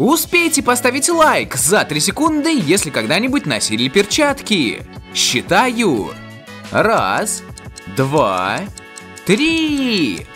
Успейте поставить лайк за 3 секунды, если когда-нибудь носили перчатки. Считаю. Раз, два, три.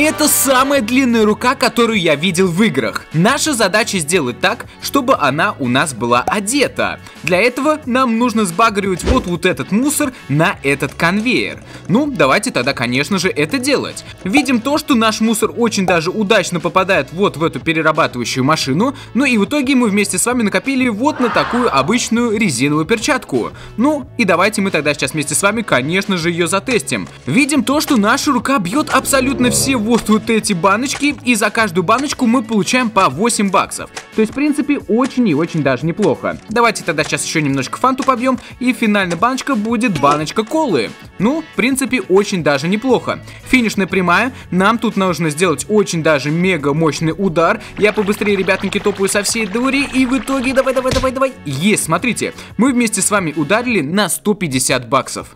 Это самая длинная рука, которую я видел в играх. Наша задача сделать так, чтобы она у нас была одета. Для этого нам нужно сбагривать вот, вот этот мусор на этот конвейер. Ну, давайте тогда, конечно же, это делать. Видим то, что наш мусор очень даже удачно попадает вот в эту перерабатывающую машину. Ну и в итоге мы вместе с вами накопили вот на такую обычную резиновую перчатку. Ну, и давайте мы тогда сейчас вместе с вами, конечно же, ее затестим. Видим то, что наша рука бьет абсолютно все вот вот эти баночки, и за каждую баночку мы получаем по 8 баксов. То есть, в принципе, очень и очень даже неплохо. Давайте тогда сейчас еще немножко фанту побьем, и финальная баночка будет баночка колы. Ну, в принципе, очень даже неплохо. Финишная прямая, нам тут нужно сделать очень даже мега мощный удар. Я побыстрее, ребятники, топаю со всей дури, и в итоге, давай, давай, давай, давай. Есть, смотрите, мы вместе с вами ударили на 150 баксов.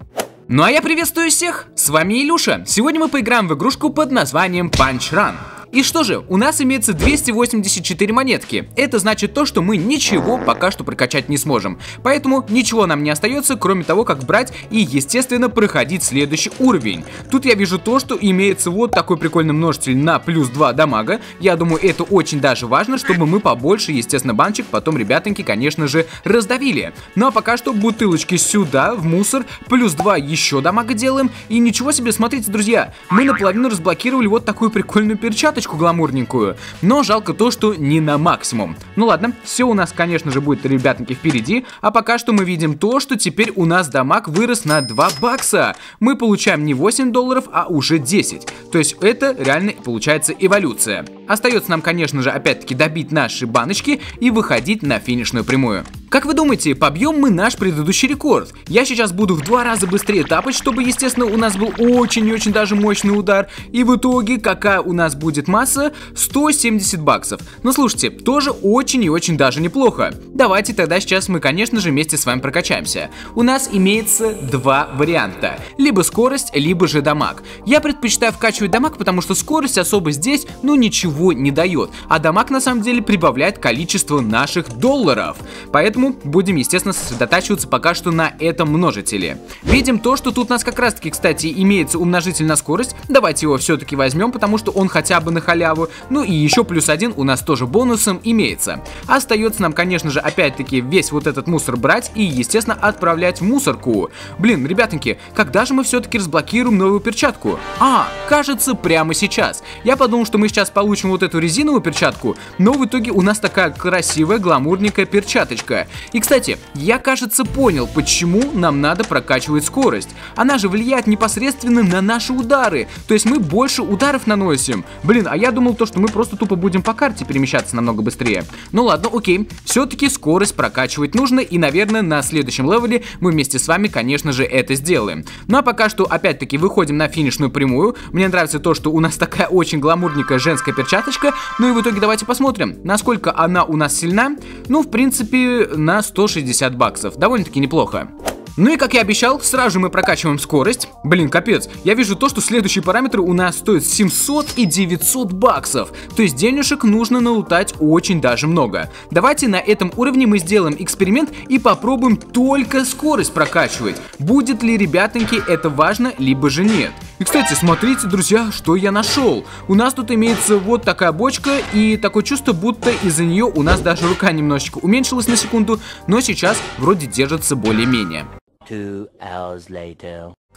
Ну а я приветствую всех, с вами Илюша. Сегодня мы поиграем в игрушку под названием Punch Run. И что же, у нас имеется 284 монетки. Это значит то, что мы ничего пока что прокачать не сможем. Поэтому ничего нам не остается, кроме того, как брать и, естественно, проходить следующий уровень. Тут я вижу то, что имеется вот такой прикольный множитель на плюс 2 дамага. Я думаю, это очень даже важно, чтобы мы побольше, естественно, банчик потом, ребятоньки, конечно же, раздавили. Ну а пока что бутылочки сюда, в мусор, плюс 2 еще дамага делаем. И ничего себе, смотрите, друзья, мы наполовину разблокировали вот такую прикольную перчаточку карточку гламурненькую, но жалко то, что не на максимум. Ну ладно, все у нас, конечно же, будет, ребятники, впереди, а пока что мы видим то, что теперь у нас дамаг вырос на 2 бакса. Мы получаем не 8 долларов, а уже 10. То есть это реально получается эволюция. Остается нам, конечно же, опять-таки добить наши баночки и выходить на финишную прямую. Как вы думаете, побьем мы наш предыдущий рекорд? Я сейчас буду в два раза быстрее тапать, чтобы, естественно, у нас был очень и очень даже мощный удар. И в итоге, какая у нас будет масса? 170 баксов. Ну слушайте, тоже очень и очень даже неплохо. Давайте тогда сейчас мы, конечно же, вместе с вами прокачаемся. У нас имеется два варианта. Либо скорость, либо же дамаг. Я предпочитаю вкачивать дамаг, потому что скорость особо здесь, ну ничего не дает. А дамаг на самом деле прибавляет количество наших долларов. Поэтому Поэтому будем, естественно, сосредотачиваться пока что на этом множителе. Видим то, что тут у нас как раз таки, кстати, имеется умножитель на скорость. Давайте его все-таки возьмем, потому что он хотя бы на халяву. Ну и еще плюс один у нас тоже бонусом имеется. Остается нам, конечно же, опять-таки весь вот этот мусор брать и, естественно, отправлять в мусорку. Блин, ребятоньки, когда же мы все-таки разблокируем новую перчатку? А, кажется, прямо сейчас. Я подумал, что мы сейчас получим вот эту резиновую перчатку, но в итоге у нас такая красивая, гламурненькая перчаточка. И, кстати, я, кажется, понял, почему нам надо прокачивать скорость. Она же влияет непосредственно на наши удары. То есть мы больше ударов наносим. Блин, а я думал то, что мы просто тупо будем по карте перемещаться намного быстрее. Ну ладно, окей. Все-таки скорость прокачивать нужно. И, наверное, на следующем левеле мы вместе с вами, конечно же, это сделаем. Ну а пока что, опять-таки, выходим на финишную прямую. Мне нравится то, что у нас такая очень гламурненькая женская перчаточка. Ну и в итоге давайте посмотрим, насколько она у нас сильна. Ну, в принципе, на 160 баксов. Довольно-таки неплохо. Ну и как я обещал, сразу же мы прокачиваем скорость. Блин, капец, я вижу то, что следующие параметры у нас стоят 700 и 900 баксов. То есть денежек нужно налутать очень даже много. Давайте на этом уровне мы сделаем эксперимент и попробуем только скорость прокачивать. Будет ли, ребятоньки, это важно, либо же нет. И, кстати, смотрите, друзья, что я нашел. У нас тут имеется вот такая бочка, и такое чувство, будто из-за нее у нас даже рука немножечко уменьшилась на секунду, но сейчас вроде держится более-менее.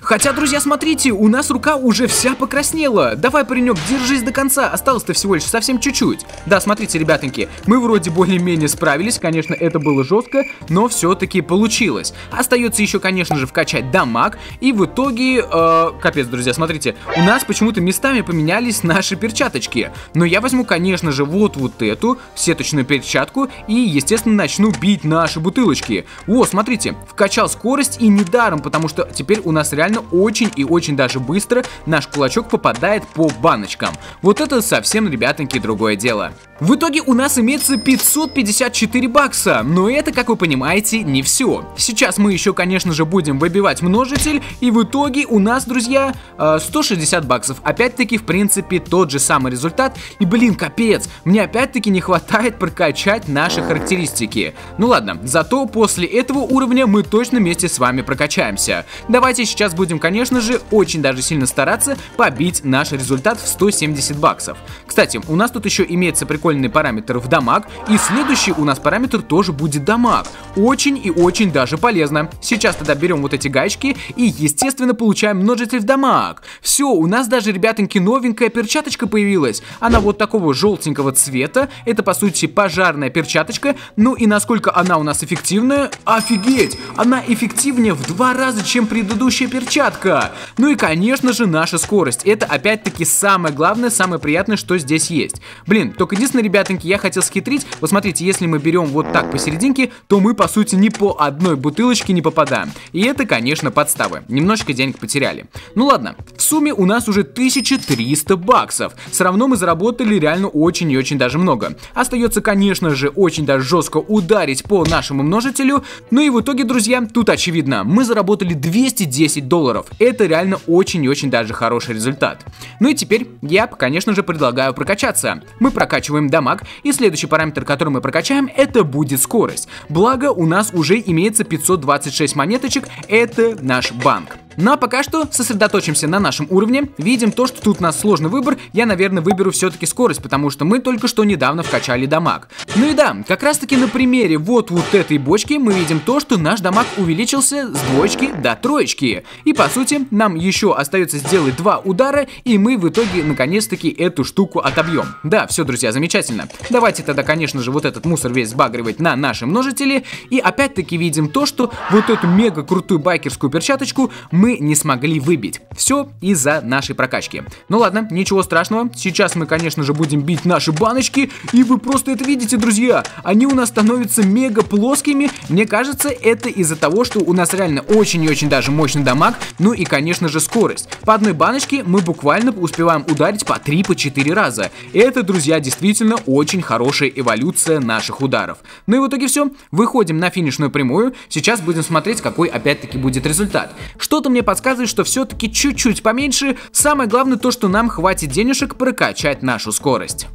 Хотя, друзья, смотрите, у нас рука уже вся покраснела. Давай, паренек, держись до конца. Осталось-то всего лишь совсем чуть-чуть. Да, смотрите, ребятоньки, мы вроде более-менее справились. Конечно, это было жестко, но все-таки получилось. Остается еще, конечно же, вкачать дамаг. И в итоге, э, капец, друзья, смотрите, у нас почему-то местами поменялись наши перчаточки. Но я возьму, конечно же, вот вот эту сеточную перчатку и, естественно, начну бить наши бутылочки. О, смотрите, вкачал скорость и недаром, потому что теперь у нас реально реально очень и очень даже быстро наш кулачок попадает по баночкам. Вот это совсем, ребятоньки, другое дело. В итоге у нас имеется 554 бакса, но это, как вы понимаете, не все. Сейчас мы еще, конечно же, будем выбивать множитель, и в итоге у нас, друзья, 160 э, баксов. Опять-таки, в принципе, тот же самый результат. И, блин, капец, мне опять-таки не хватает прокачать наши характеристики. Ну ладно, зато после этого уровня мы точно вместе с вами прокачаемся. Давайте сейчас будем, конечно же, очень даже сильно стараться побить наш результат в 170 баксов. Кстати, у нас тут еще имеется прикольный прикольный параметр в дамаг. И следующий у нас параметр тоже будет дамаг. Очень и очень даже полезно. Сейчас тогда берем вот эти гаечки и, естественно, получаем множитель в дамаг. Все, у нас даже, ребятоньки, новенькая перчаточка появилась. Она вот такого желтенького цвета. Это, по сути, пожарная перчаточка. Ну и насколько она у нас эффективная? Офигеть! Она эффективнее в два раза, чем предыдущая перчатка. Ну и, конечно же, наша скорость. Это, опять-таки, самое главное, самое приятное, что здесь есть. Блин, только единственное, Единственное, ребятоньки, я хотел схитрить. Вот смотрите, если мы берем вот так посерединке, то мы, по сути, ни по одной бутылочке не попадаем. И это, конечно, подставы. Немножечко денег потеряли. Ну ладно, в сумме у нас уже 1300 баксов. Все равно мы заработали реально очень и очень даже много. Остается, конечно же, очень даже жестко ударить по нашему множителю. Ну и в итоге, друзья, тут очевидно, мы заработали 210 долларов. Это реально очень и очень даже хороший результат. Ну и теперь я, конечно же, предлагаю прокачаться. Мы прокачиваем прокачиваем дамаг, и следующий параметр, который мы прокачаем, это будет скорость. Благо, у нас уже имеется 526 монеточек, это наш банк. Ну а пока что сосредоточимся на нашем уровне. Видим то, что тут у нас сложный выбор. Я, наверное, выберу все-таки скорость, потому что мы только что недавно вкачали дамаг. Ну и да, как раз таки на примере вот вот этой бочки мы видим то, что наш дамаг увеличился с двоечки до троечки. И по сути, нам еще остается сделать два удара, и мы в итоге наконец-таки эту штуку отобьем. Да, все, друзья, замечательно. Давайте тогда, конечно же, вот этот мусор весь сбагривать на наши множители. И опять-таки видим то, что вот эту мега крутую байкерскую перчаточку мы мы не смогли выбить. Все из-за нашей прокачки. Ну ладно, ничего страшного. Сейчас мы, конечно же, будем бить наши баночки. И вы просто это видите, друзья. Они у нас становятся мега плоскими. Мне кажется, это из-за того, что у нас реально очень и очень даже мощный дамаг. Ну и, конечно же, скорость. По одной баночке мы буквально успеваем ударить по 3-4 по раза. Это, друзья, действительно очень хорошая эволюция наших ударов. Ну и в итоге все. Выходим на финишную прямую. Сейчас будем смотреть, какой опять-таки будет результат. Что-то мне подсказывает, что все-таки чуть-чуть поменьше. Самое главное то, что нам хватит денежек прокачать нашу скорость.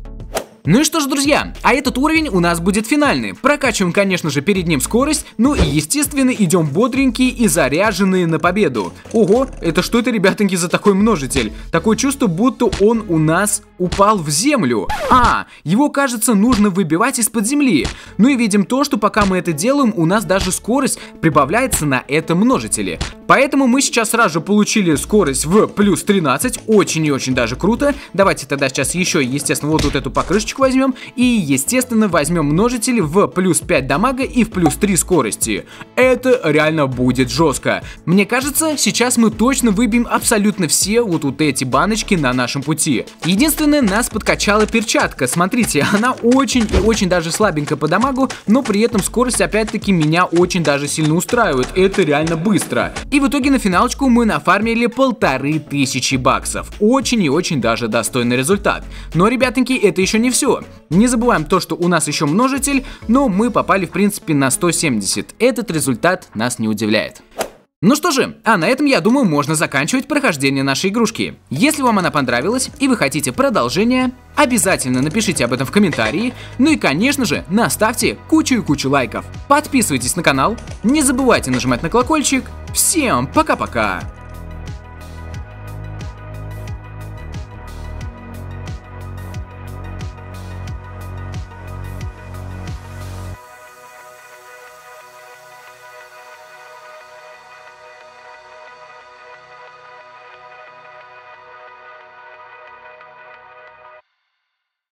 Ну и что ж, друзья, а этот уровень у нас будет финальный. Прокачиваем, конечно же, перед ним скорость, ну и, естественно, идем бодренькие и заряженные на победу. Ого, это что это, ребятоньки, за такой множитель? Такое чувство, будто он у нас упал в землю. А, его, кажется, нужно выбивать из-под земли. Ну и видим то, что пока мы это делаем, у нас даже скорость прибавляется на этом множителе. Поэтому мы сейчас сразу же получили скорость в плюс 13, очень и очень даже круто. Давайте тогда сейчас еще, естественно, вот, вот эту покрышечку кусочек возьмем и, естественно, возьмем множитель в плюс 5 дамага и в плюс 3 скорости. Это реально будет жестко. Мне кажется, сейчас мы точно выбьем абсолютно все вот, вот эти баночки на нашем пути. Единственное, нас подкачала перчатка. Смотрите, она очень и очень даже слабенькая по дамагу, но при этом скорость опять-таки меня очень даже сильно устраивает. Это реально быстро. И в итоге на финалочку мы нафармили полторы тысячи баксов. Очень и очень даже достойный результат. Но, ребятоньки, это еще не все все. Не забываем то, что у нас еще множитель, но мы попали в принципе на 170. Этот результат нас не удивляет. Ну что же, а на этом, я думаю, можно заканчивать прохождение нашей игрушки. Если вам она понравилась и вы хотите продолжение, обязательно напишите об этом в комментарии, ну и, конечно же, наставьте кучу и кучу лайков. Подписывайтесь на канал, не забывайте нажимать на колокольчик. Всем пока-пока!